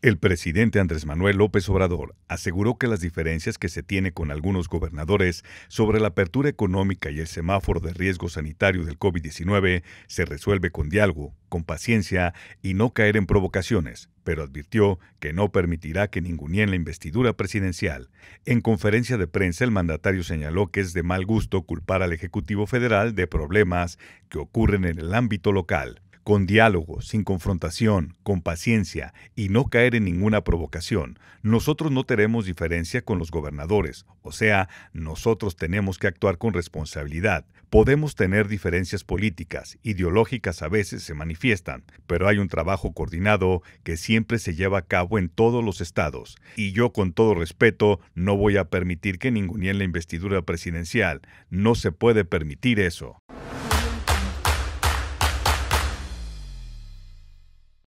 El presidente Andrés Manuel López Obrador aseguró que las diferencias que se tiene con algunos gobernadores sobre la apertura económica y el semáforo de riesgo sanitario del COVID-19 se resuelve con diálogo, con paciencia y no caer en provocaciones, pero advirtió que no permitirá que ningunien la investidura presidencial. En conferencia de prensa el mandatario señaló que es de mal gusto culpar al Ejecutivo Federal de problemas que ocurren en el ámbito local con diálogo, sin confrontación, con paciencia y no caer en ninguna provocación, nosotros no tenemos diferencia con los gobernadores, o sea, nosotros tenemos que actuar con responsabilidad. Podemos tener diferencias políticas, ideológicas a veces se manifiestan, pero hay un trabajo coordinado que siempre se lleva a cabo en todos los estados, y yo con todo respeto no voy a permitir que ningunien la investidura presidencial, no se puede permitir eso.